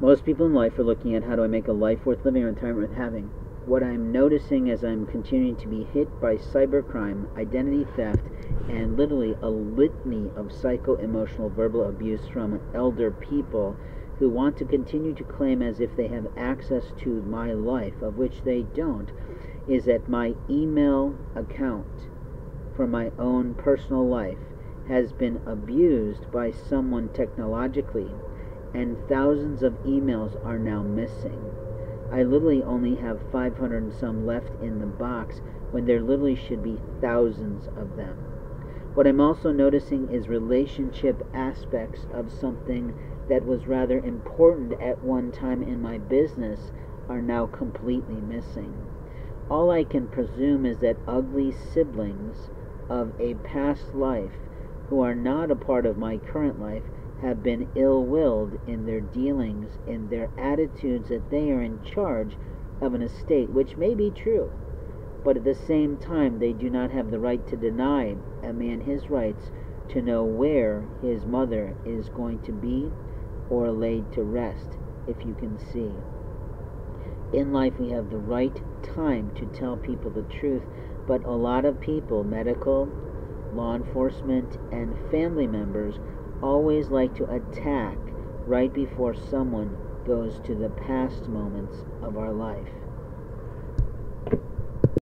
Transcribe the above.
Most people in life are looking at how do I make a life worth living or retirement having. What I'm noticing as I'm continuing to be hit by cybercrime, identity theft, and literally a litany of psycho emotional verbal abuse from elder people who want to continue to claim as if they have access to my life, of which they don't, is that my email account for my own personal life has been abused by someone technologically, and thousands of emails are now missing. I literally only have 500 and some left in the box when there literally should be thousands of them. What I'm also noticing is relationship aspects of something that was rather important at one time in my business are now completely missing. All I can presume is that ugly siblings of a past life who are not a part of my current life have been ill willed in their dealings, in their attitudes that they are in charge of an estate, which may be true, but at the same time they do not have the right to deny a man his rights to know where his mother is going to be or laid to rest, if you can see. In life, we have the right time to tell people the truth, but a lot of people, medical, law enforcement, and family members, always like to attack right before someone goes to the past moments of our life.